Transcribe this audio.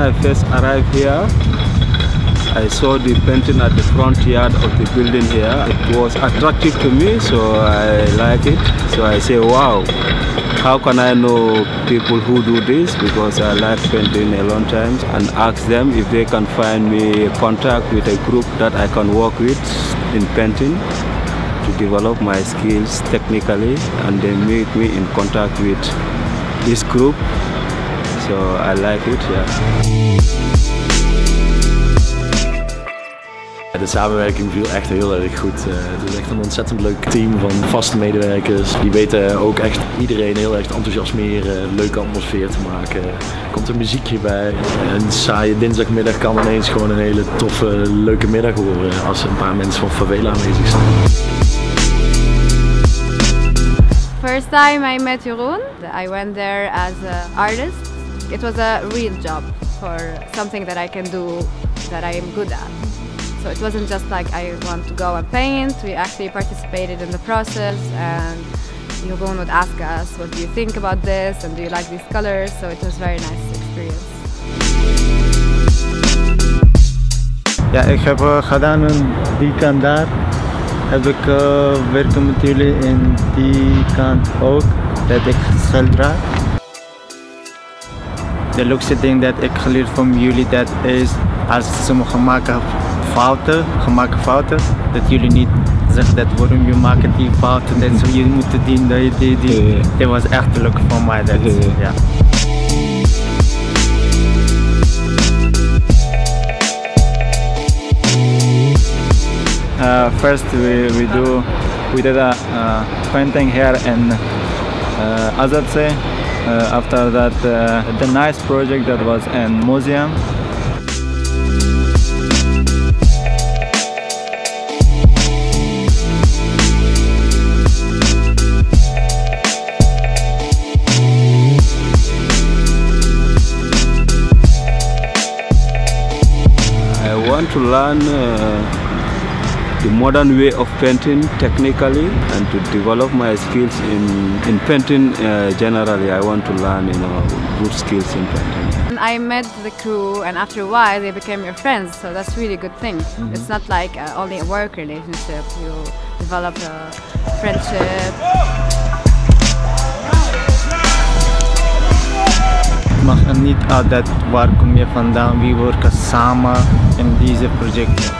I first arrived here, I saw the painting at the front yard of the building here. It was attractive to me, so I like it. So I say, wow, how can I know people who do this? Because I like painting a long time and ask them if they can find me contact with a group that I can work with in painting to develop my skills technically and they meet me in contact with this group. So I like it, yeah. De samenwerking viel echt heel erg goed. Eh, het is echt een ontzettend leuk team van vaste medewerkers. Die weten ook echt iedereen heel erg te enthousiasmeren, een leuke atmosfeer te maken. Er komt een muziekje bij. Een saaie dinsdagmiddag kan ineens gewoon een hele toffe, leuke middag worden als er een paar mensen van Favela aanwezig zijn. First time I met Jeroen, I went there as an artist. It was a real job for something that I can do that I am good at. So it wasn't just like I want to go and paint, we actually participated in the process and Jeroen would ask us, what do you think about this and do you like these colors? So it was very nice experience. Ja, ik heb uh, gedaan die kant daar. Heb ik uh, werken met jullie in die kant ook, dat ik. De leukste ding dat ik geleerd van jullie dat is als sommige maken fouten, gemaakte fouten, dat jullie niet zeggen dat waarom je maakt die fouten en zo je moet die, die, die, die. Dat was echt leuk voor mij. Dat, ja. Uh, first we, we do we did a uh, painting here in uh, Azadze. Uh, after that uh, the nice project that was in museum. I want to learn uh, the modern way of painting technically and to develop my skills in, in painting uh, generally. I want to learn you know, good skills in painting. I met the crew and after a while they became your friends, so that's really good thing. It's not like uh, only a work relationship, you develop a friendship. Het mag er niet altijd waar kom je vandaan, wie werken samen in deze projecten.